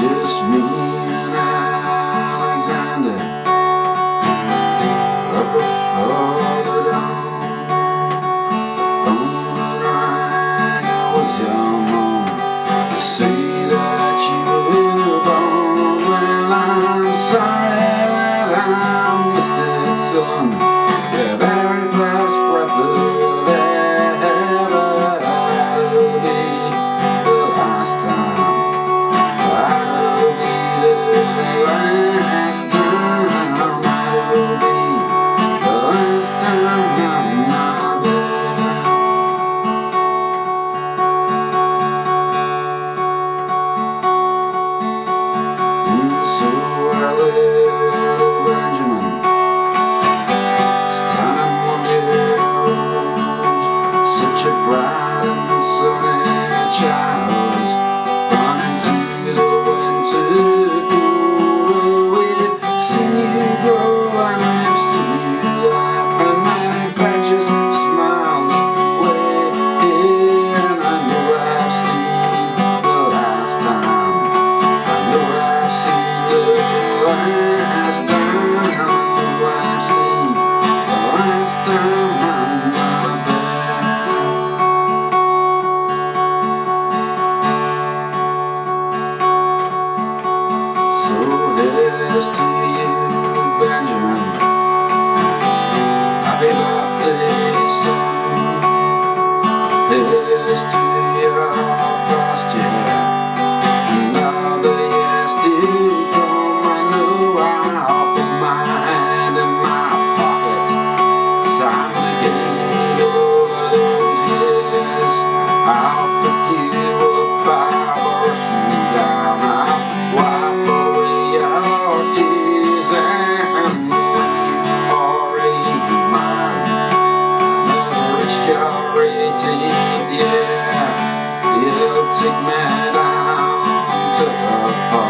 Just me and Alexander. Up before the dawn The phone I was your mom To say that you were born Well, I'm sorry that I missed it, son calor. So here's to you, Benjamin. Happy birthday, son. Here's to take me life to the park.